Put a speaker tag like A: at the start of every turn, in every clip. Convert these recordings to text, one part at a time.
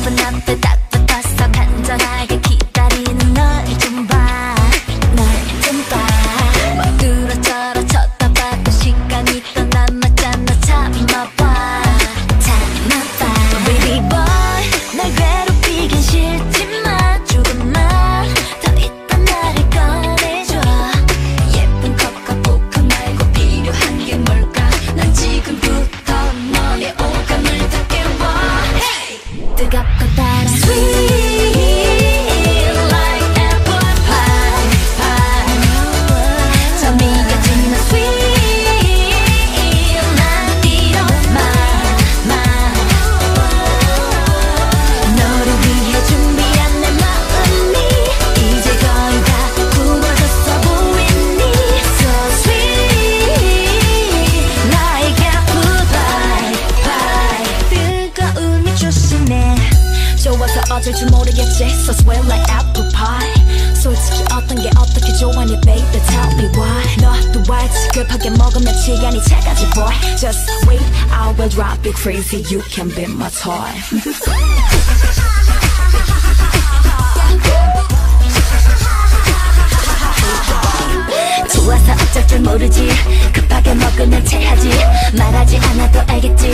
A: open up the dark Sweet. So sweet like apple pie 솔직히 어떤 게 어떻게 좋아하니 baby tell me why 너도 알지 급하게 먹으면 시간이 차가지 boy Just wait I will drive you crazy You can be my toy 좋아서 어쩔 줄 모르지 급하게 먹으면 체하지 말하지 않아도 알겠지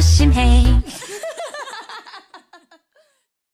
A: 조심해